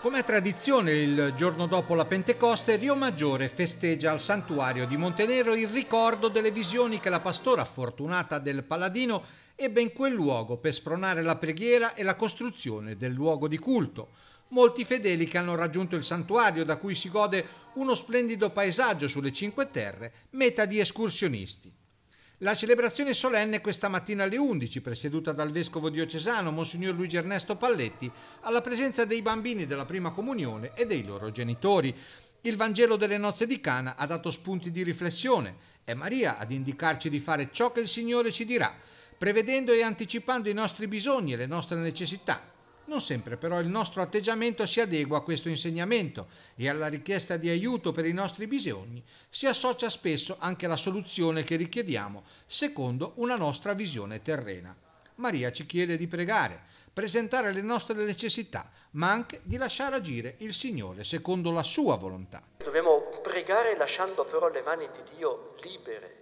Come tradizione, il giorno dopo la Pentecoste, Rio Maggiore festeggia al santuario di Montenero il ricordo delle visioni che la pastora fortunata del Paladino ebbe in quel luogo per spronare la preghiera e la costruzione del luogo di culto. Molti fedeli che hanno raggiunto il santuario, da cui si gode uno splendido paesaggio sulle Cinque Terre, meta di escursionisti. La celebrazione solenne questa mattina alle 11, presieduta dal vescovo diocesano Monsignor Luigi Ernesto Palletti, alla presenza dei bambini della prima comunione e dei loro genitori. Il Vangelo delle nozze di Cana ha dato spunti di riflessione. È Maria ad indicarci di fare ciò che il Signore ci dirà, prevedendo e anticipando i nostri bisogni e le nostre necessità, non sempre però il nostro atteggiamento si adegua a questo insegnamento e alla richiesta di aiuto per i nostri bisogni si associa spesso anche la soluzione che richiediamo secondo una nostra visione terrena. Maria ci chiede di pregare, presentare le nostre necessità, ma anche di lasciare agire il Signore secondo la sua volontà. Dobbiamo pregare lasciando però le mani di Dio libere.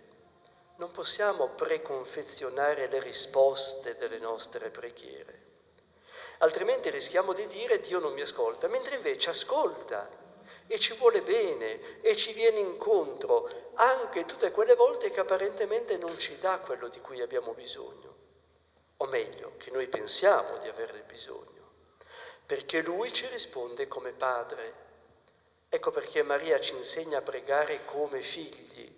Non possiamo preconfezionare le risposte delle nostre preghiere altrimenti rischiamo di dire Dio non mi ascolta, mentre invece ascolta e ci vuole bene e ci viene incontro anche tutte quelle volte che apparentemente non ci dà quello di cui abbiamo bisogno, o meglio, che noi pensiamo di averne bisogno, perché Lui ci risponde come Padre. Ecco perché Maria ci insegna a pregare come figli,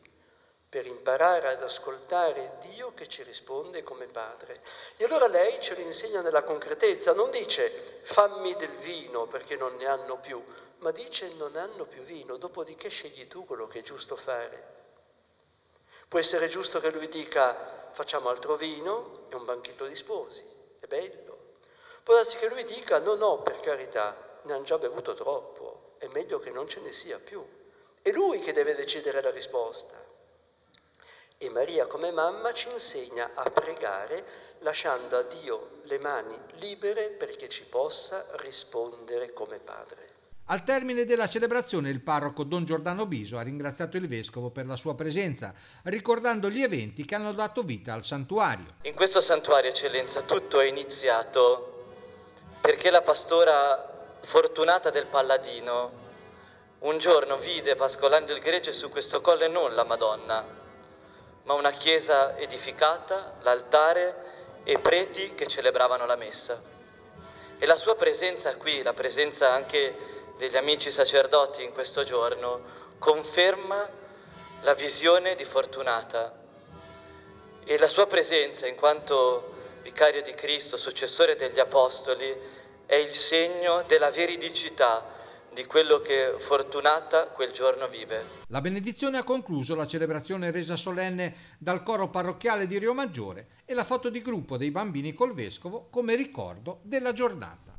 per imparare ad ascoltare Dio che ci risponde come Padre. E allora lei ce lo insegna nella concretezza, non dice fammi del vino perché non ne hanno più, ma dice non hanno più vino, dopodiché scegli tu quello che è giusto fare. Può essere giusto che lui dica facciamo altro vino e un banchetto di sposi, è bello. Può darsi che lui dica no, no, per carità, ne hanno già bevuto troppo, è meglio che non ce ne sia più. È lui che deve decidere la risposta. E Maria come mamma ci insegna a pregare lasciando a Dio le mani libere perché ci possa rispondere come Padre. Al termine della celebrazione il parroco Don Giordano Biso ha ringraziato il vescovo per la sua presenza, ricordando gli eventi che hanno dato vita al santuario. In questo santuario, eccellenza, tutto è iniziato perché la pastora fortunata del Palladino un giorno vide pascolando il gregge su questo colle non la Madonna, ma una chiesa edificata, l'altare e preti che celebravano la messa. E la sua presenza qui, la presenza anche degli amici sacerdoti in questo giorno, conferma la visione di Fortunata e la sua presenza in quanto vicario di Cristo, successore degli Apostoli, è il segno della veridicità di quello che Fortunata quel giorno vive. La benedizione ha concluso la celebrazione resa solenne dal coro parrocchiale di Rio Maggiore e la foto di gruppo dei bambini col vescovo come ricordo della giornata.